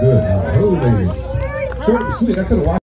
good. Holy. Short and sweet. I could have watched.